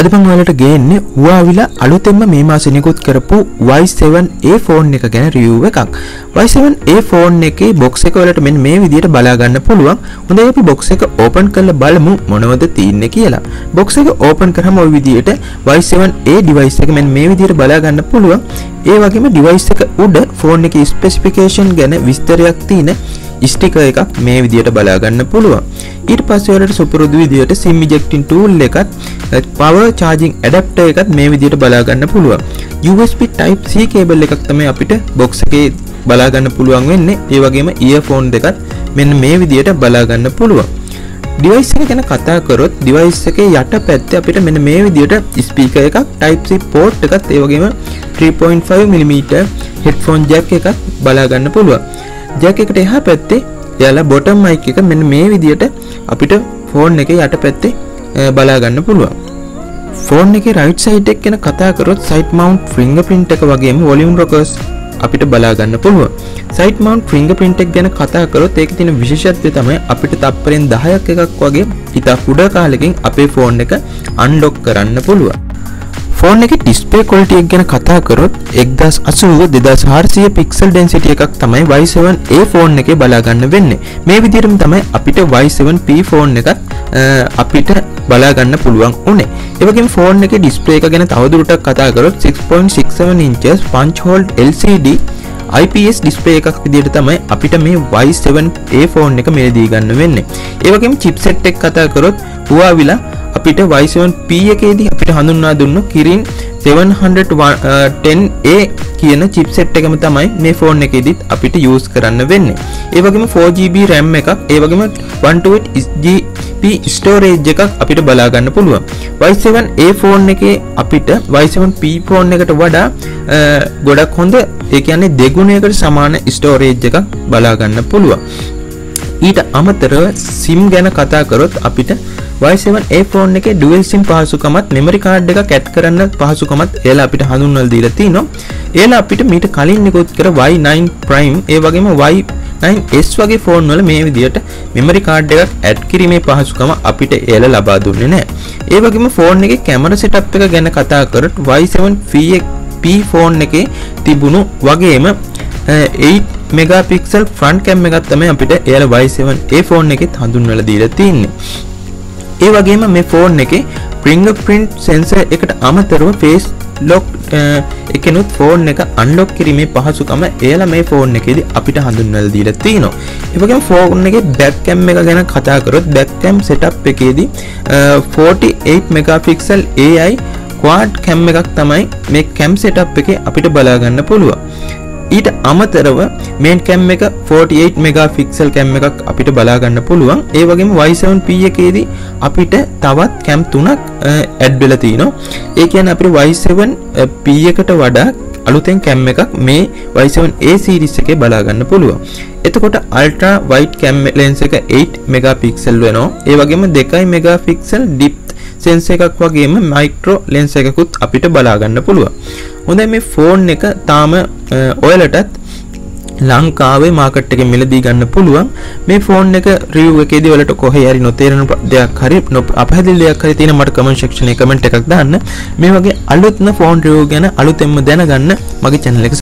අද මම ඔයාලට ගේන්නේ හුවාවිලා අලුතෙන්ම මේ මාසෙ නිකුත් කරපු Y7A ෆෝන් එක ගැන රිවිව් එකක්. Y7A ෆෝන් එකේ බොක්ස් එක වලට මෙන්න මේ විදිහට බලා ගන්න පුළුවන්. හොඳයි අපි බොක්ස් එක ඕපන් කරලා බලමු මොනවද තියෙන්නේ කියලා. බොක්ස් එක ඕපන් කරාම ওই විදිහට Y7A device එක මෙන්න මේ විදිහට බලා ගන්න පුළුවන්. ඒ වගේම device එක උඩ ෆෝන් එකේ specification ගැන විස්තරයක් තියෙන ස්ටිකර් එකක් මේ විදිහට බලා ගන්න පුළුවන්. ඊට පස්සේ ඔයාලට සුපුරුදු විදිහට SIM ejecting tool එකත් power charging adapter එකත් මේ විදිහට බලා ගන්න පුළුවන්. USB type C cable එකක් තමයි අපිට box එකේ බලා ගන්න පුළුවන් වෙන්නේ. ඒ වගේම earphone දෙකත් මෙන්න මේ විදිහට බලා ගන්න පුළුවන්. ඩිවයිස් එක ගැන කතා කරොත් ඩිවයිස් එකේ යට පැත්තේ අපිට මෙන්න මේ විදිහට ස්පීකර් එකක් Type C port එකත් ඒ වගේම 3.5 mm headphone jack එකත් බලා ගන්න පුළුවන්. ජැක් එකට එහා පැත්තේ යාලා බොටම් මයික් එක මෙන්න මේ විදියට අපිට ෆෝන් එකේ යට පැත්තේ බලා ගන්න පුළුවන්. ෆෝන් එකේ රයිට් සයිඩ් එක ගැන කතා කරොත් සයිඩ් මවුන්ට් ෆින්ගර්ප්‍රින්ට් එක වගේම වොලියුම් රොකර්ස් අපිට බලා ගන්න පුළුවන්. සයිඩ් මවුන්ට් ෆින්ගර්ප්‍රින්ට් එක ගැන කතා කරොත් ඒකේ තියෙන විශේෂත්වය තමයි අපිට තප්පරෙන් 10ක් එකක් වගේ ඉතා කුඩා කාලෙකින් අපේ ෆෝන් එක අන්ලොක් කරන්න පුළුවන්. ෆෝන් එක ඩිස්පේ කොලිටිය ගැන කතා කරොත් එක්දස් අසුව දෙදස් හාර්සිය පික්සල් ඩැන්සිටිය එකක් තමයි වයිසවන් ඒ ෆෝන් එක බලාගන්න වෙන්නේ මේ විදිරම තමයි අපිට වයිසවන් P ෆෝන් එකත් අපිට බලාගන්න පුළුවන් උනේ ඒවගේ ෆෝන් එක ඩිස්පේ එක ගැන තවදුරටක් කතා කරොත් 6.67 ඉන්චස් පංචහෝල්ඩ් LCD IPS ඩිස්පේ එකක් විදිහට තමයි අපිට මේ Y7A ෆෝන් එක මිලදී ගන්න වෙන්නේ. ඒ වගේම චිප්සෙට් එක කතා කරොත් Huawei අපිට Y7P එකේදී අපිට හඳුන්වා දුන්න කිරින් 710A කියන චිප්සෙට් එකම තමයි මේ ෆෝන් එකේදීත් අපිට යූස් කරන්න වෙන්නේ. ඒ වගේම 4GB RAM එකක්, ඒ වගේම 128GB ස්ටෝරේජ් එකක් අපිට බලා ගන්න පුළුවන්. Y7A ෆෝන් එකේ අපිට Y7P ෆෝන් එකට වඩා ගොඩක් හොඳ ඒ කියන්නේ දෙගුණයකට සමාන ස්ටෝරේජ් එකක් බලා ගන්න පුළුවන්. ඊට අමතරව SIM ගැන කතා කරොත් අපිට Y7A ෆෝන් එකේ ඩුවල් SIM පහසුකමත් මෙමරි කාඩ් එකක් ඇඩ් කරන්න පහසුකමත් එයාලා අපිට හඳුන්වලා දීලා තිනවා. එයාලා අපිට මීට කලින් නිකුත් කර Y9 Prime ඒ වගේම Y9S වගේ ෆෝන් වල මේ විදිහට මෙමරි කාඩ් එකක් ඇඩ් කිරීමේ පහසුකම අපිට එයාලා ලබා දුන්නේ නැහැ. ඒ වගේම ෆෝන් එකේ කැමරා සෙටප් එක ගැන කතා කරොත් Y7 P ෆෝන් එකේ තිබුණු වගේම 8 මෙගාපික්සල් ෆ්‍රන්ට් කැම් එකක් තමයි අපිට එයාලා Y7A ෆෝන් එකෙත් හඳුන්වලා දීලා තින්නේ. ඒ වගේම මේ ෆෝන් එකේ ෆින්ගර්ප්‍රින්ට් සෙන්සර් එකට අමතරව ෆේස් ලොක් එකනුත් ෆෝන් එක අන්ලොක් කිරීමේ පහසුකම එයාලා මේ ෆෝන් එකේදී අපිට හඳුන්වලා දීලා තිනවා. ඒ වගේම ෆෝන් එකේ බෑක් කැම් එක ගැන කතා කරොත් බෑක් කැම් සෙටප් එකේදී 48 මෙගාපික්සල් AI quad cam එකක් තමයි මේ cam setup එකේ අපිට බලා ගන්න පුළුවන්. ඊට අමතරව මේන් කැම් එක 48 මෙගාෆික්සල් කැම් එකක් අපිට බලා ගන්න පුළුවන්. ඒ වගේම Y7P එකේදී අපිට තවත් කැම් තුනක් ඇඩ් වෙලා තිනවා. ඒ කියන්නේ අපිට Y7P එකට වඩා අලුතෙන් කැම් එකක් මේ Y7A series එකේ බලා ගන්න පුළුවන්. එතකොට අල්ට්‍රා වයිඩ් කැම් ලෙන්ස් එක 8 මෙගාපික්සල් වෙනවා. ඒ වගේම 2 මෙගාපික්සල් ඩිප් සෙන්ස එකක් වගේම මයික්‍රෝ ලෙන්ස් එකකුත් අපිට බලා ගන්න පුළුවන්. හොඳයි මේ ෆෝන් එක තාම ඔයලටත් ලංකාවේ මාකට් එකේ මිලදී ගන්න පුළුවන්. මේ ෆෝන් එක රිවිව් එකේදී වලට කොහේ හරි නොතේරෙන දෙයක් හරි අපහැදිලි දෙයක් හරි තියෙන මට කමෙන්ට් සෙක්ෂන් එකේ කමෙන්ට් එකක් දාන්න. මේ වගේ අලුත්ම ෆෝන් රිවිව් ගැන අලුතෙන්ම දැනගන්න මගේ channel එක